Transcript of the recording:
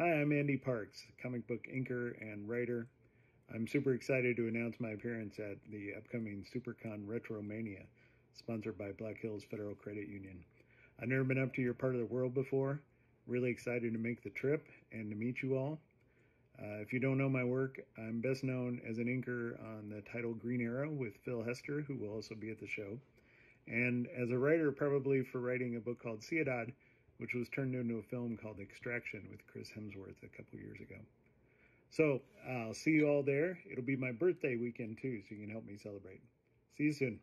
Hi, I'm Ande Parks, comic book inker and writer. I'm super excited to announce my appearance at the upcoming SiouxperCon Retromania, sponsored by Black Hills Federal Credit Union. I've never been up to your part of the world before. Really excited to make the trip and to meet you all. Uh, if you don't know my work, I'm best known as an inker on the title Green Arrow with Phil Hester, who will also be at the show, and as a writer, probably for writing a book called Ciudad, which was turned into a film called Extraction with Chris Hemsworth a couple years ago. So I'll see you all there. It'll be my birthday weekend too, so you can help me celebrate. See you soon.